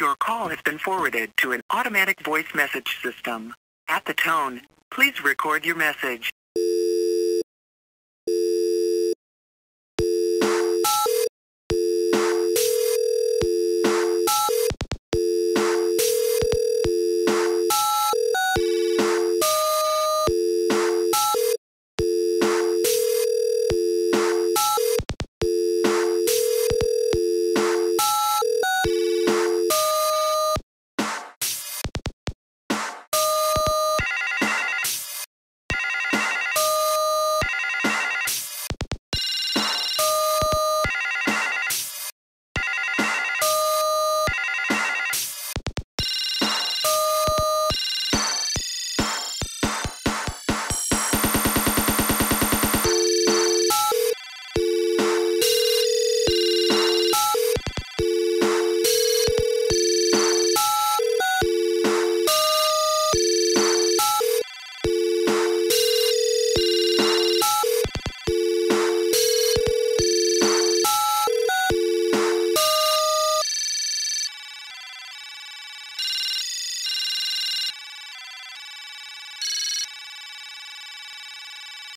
Your call has been forwarded to an automatic voice message system. At the tone, please record your message.